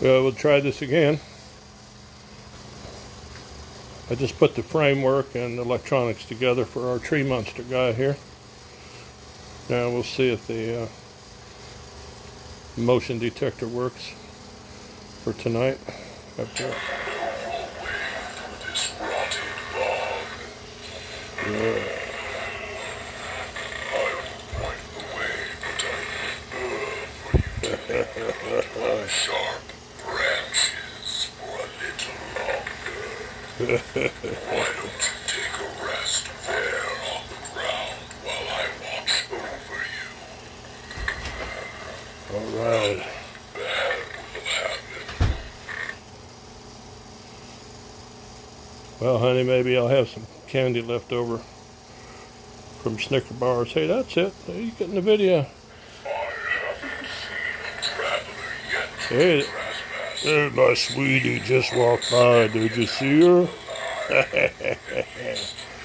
Well, we'll try this again. I just put the framework and electronics together for our tree monster guy here. Now we'll see if the uh, motion detector works for tonight. Up here. Sharp branches for a little longer. Why don't you take a rest there on the ground while I watch over you? All right. Bad will happen. Well, honey, maybe I'll have some candy left over from Snicker bars. Hey, that's it. Are you getting the video? I haven't seen a traveler yet. Hey. My sweetie just walked by. Did you see her?